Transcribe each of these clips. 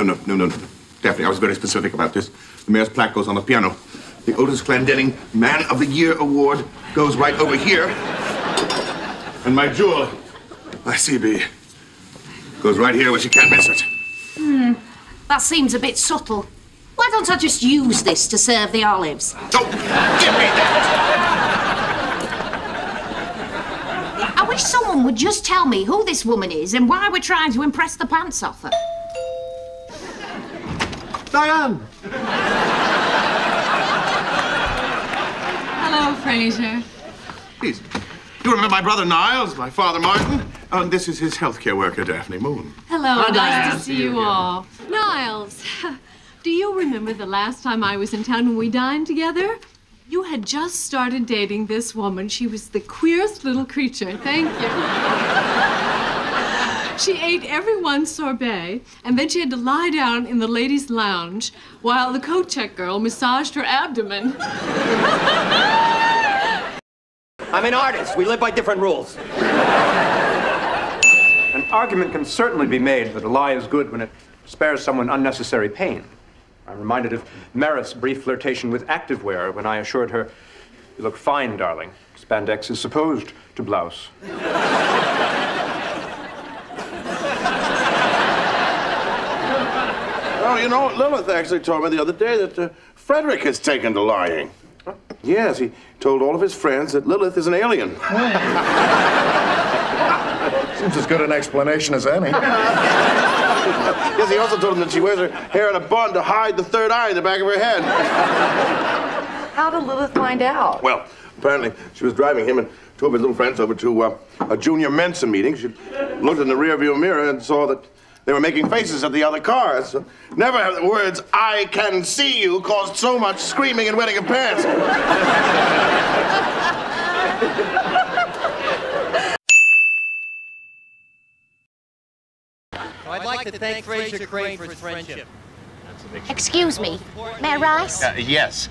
No, no, no, no, no. Daphne, I was very specific about this. The mayor's plaque goes on the piano. The Otis Clendenning Man of the Year award goes right over here. And my jewel, my CB, goes right here where she can't miss it. Hmm. That seems a bit subtle. Why don't I just use this to serve the olives? Oh, give me that! I wish someone would just tell me who this woman is and why we're trying to impress the pants off her. Diane! Hello, Frasier. Please, Do you remember my brother Niles, my father Martin? Oh, and this is his healthcare worker, Daphne Moon. Hello, nice Diane. to see you all. Niles, do you remember the last time I was in town when we dined together? You had just started dating this woman. She was the queerest little creature. Thank you. She ate everyone's sorbet, and then she had to lie down in the ladies' lounge while the coat check girl massaged her abdomen. I'm an artist. We live by different rules. An argument can certainly be made that a lie is good when it spares someone unnecessary pain. I'm reminded of Maris' brief flirtation with activewear when I assured her, You look fine, darling. Spandex is supposed to blouse. You know, Lilith actually told me the other day that uh, Frederick has taken to lying. Yes, he told all of his friends that Lilith is an alien. Seems as good an explanation as any. Yes, he also told him that she wears her hair in a bun to hide the third eye in the back of her head. How did Lilith find out? Well, apparently she was driving him and two of his little friends over to uh, a junior Mensa meeting. She looked in the rearview mirror and saw that they were making faces at the other cars. Never have the words "I can see you" caused so much screaming and wetting of pants. I'd like to thank Frasier Crane for his friendship. Excuse me, Mayor Rice? Uh, yes.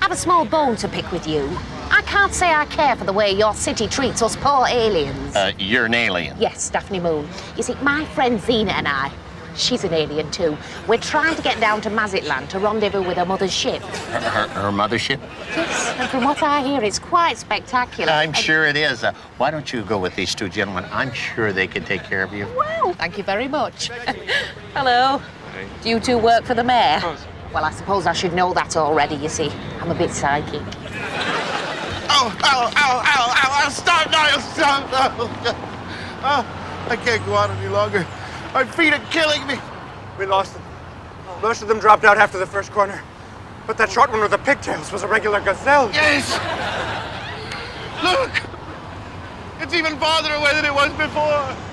I have a small bone to pick with you. I can't say I care for the way your city treats us poor aliens. Uh, you're an alien. Yes, Daphne Moon. You see, my friend Zena and I, she's an alien too. We're trying to get down to Mazatlan to rendezvous with her mother's ship. Her, her, her mothership? Yes, and from what I hear, it's quite spectacular. I'm And- sure it is. Uh, why don't you go with these two gentlemen? I'm sure they can take care of you. Well, thank you very much. Hello. Do you two work for the mayor? Well, I suppose I should know that already, you see. I'm a bit psychic. Ow, ow, ow, ow, ow, ow, stop, Niles, stop. Oh, I can't go on any longer. My feet are killing me. We lost them. Most of them dropped out after the first corner. But that short one with the pigtails was a regular gazelle. Yes. Look. It's even farther away than it was before.